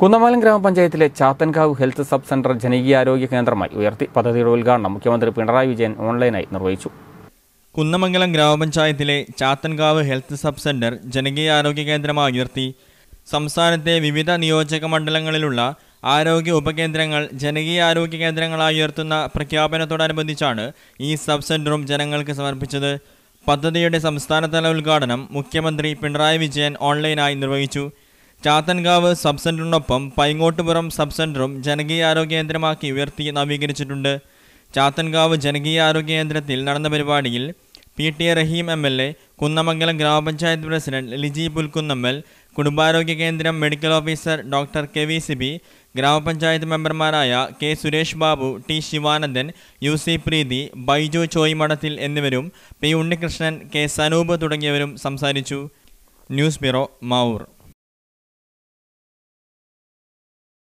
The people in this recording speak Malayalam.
കുന്നമംഗലം ഗ്രാമപഞ്ചായത്തിലെ ചാത്തൻകാവ് ഹെൽത്ത് സബ് സെന്റർ ജനകീയാരോഗ്യ കേന്ദ്രമായി ഉയർത്തി പദ്ധതിയുടെ ഉദ്ഘാടനം മുഖ്യമന്ത്രി പിണറായി വിജയൻ ഓൺലൈനായി നിർവഹിച്ചു. കുന്നമംഗലം ഗ്രാമപഞ്ചായത്തിലെ ചാത്തൻകാവ് ഹെൽത്ത് സബ് സെന്റർ ജനകീയ ആരോഗ്യ കേന്ദ്രമായി ഉയർത്തി സംസ്ഥാനത്തെ വിവിധ നിയോജക മണ്ഡലങ്ങളിലുള്ള ആരോഗ്യ ഉപകേന്ദ്രങ്ങൾ ജനകീയ ആരോഗ്യ കേന്ദ്രങ്ങളായി ഉയർത്തുന്ന പ്രഖ്യാപനത്തോടനുബന്ധിച്ചാണ് ഈ സബ് സെന്ററും ജനങ്ങൾക്ക് സമർപ്പിച്ചത്. പദ്ധതിയുടെ സംസ്ഥാനതല ഉദ്ഘാടനം മുഖ്യമന്ത്രി പിണറായി വിജയൻ ഓൺലൈനായി നിർവഹിച്ചു. ചാത്തൻകാവ് സബ് സെന്ററിനൊപ്പം പൈങ്ങോട്ടുപുറം സബ് സെന്ററും ജനകീയ ആരോഗ്യ കേന്ദ്രമാക്കി ഉയർത്തി നവീകരിച്ചിട്ടുണ്ട്. ചാത്തൻകാവ് ജനകീയ ആരോഗ്യ കേന്ദ്രത്തിൽ നടന്ന പരിപാടിയിൽ P T A Raheem M L A Kunnamangalam ഗ്രാമപഞ്ചായത്ത് പ്രസിഡന്റ് ലിജി പുൽക്കുന്നമ്മൽ കുടുംബാരോഗ്യ കേന്ദ്രം medical officer doctor K V Sibi ഗ്രാമപഞ്ചായത്ത് മെമ്പർമാരായ K Suresh Babu T Sivanandan U C Preethi Baiju Choimadathil എന്നിവരും പി ഉണ്ണികൃഷ്ണൻ കെ സനൂപ് തുടങ്ങിയവരും സംസാരിച്ചു. News bureau Mavoor.